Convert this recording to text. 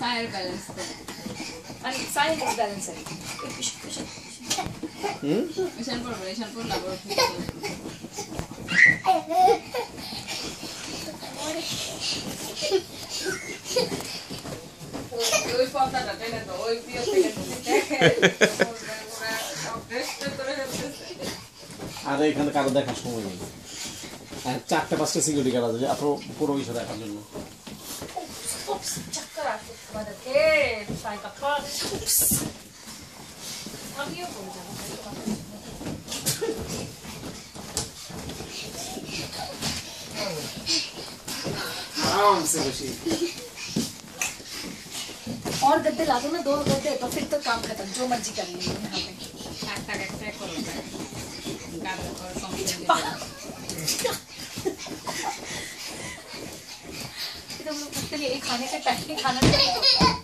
Sire balance মানে sign is ব্যালেন্সের পিছন পিছন হুম পিছন পড়ব পিছন পড়লে আবার ওই পর্দাটা টেনে তো ওই পিও থেকে আর এখানে কারও দেখার সময় নেই। আর চারটে পাঁচটা সিকিউরিটি গার্ড আছে আপনার পুরো বিষয় দেখার জন্য Ups, चक्कर आते तुम्हारे के साई का पास उप्स আমিও পড়ে যাবো আরামসে বসি और गद्दे ला दो ना दो गद्दे तो फिर तो काम खत्म जो मर्जी कर लीजिए यहाँ पे फिर हम उसके लिए खाने से पैसे खाना